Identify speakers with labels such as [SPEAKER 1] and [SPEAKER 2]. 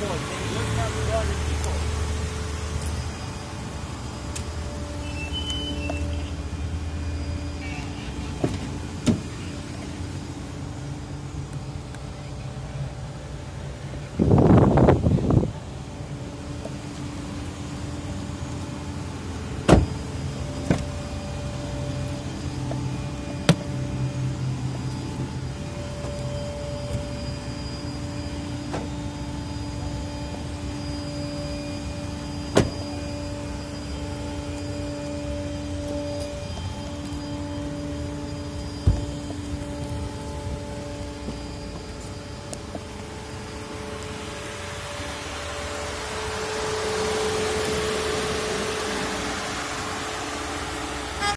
[SPEAKER 1] boy.